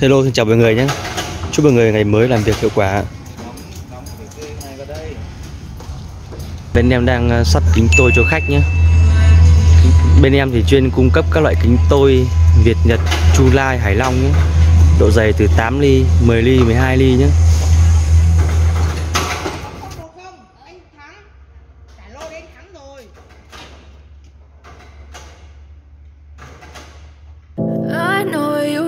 Hello xin chào mọi người nhé. Chúc mọi người ngày mới làm việc hiệu quả. Bên em đang ờ, sắp kính tôi cho khách nhé. Bên em thì chuyên cung cấp các loại kính tôi Việt Nhật, Chu Lai, Hải Long nhé. Độ dày từ 8 ly, 10 ly, 12 ly nhé.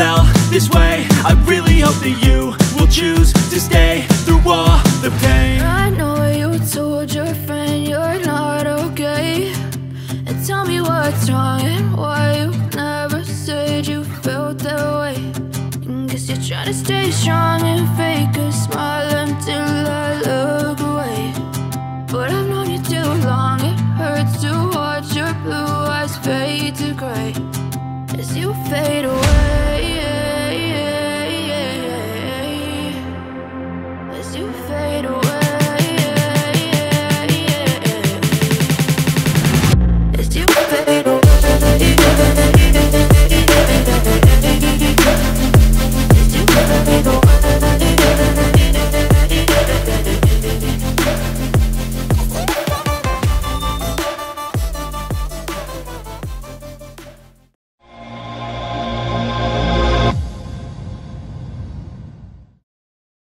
this way I really hope that you will choose to stay through all the pain I know you told your friend you're not okay. And tell me what's wrong and why you never said you felt that way. And guess you're trying to stay strong and fake a smile until I look away. But I've known you too long, it hurts to watch your blue eyes fade to gray as you fade away.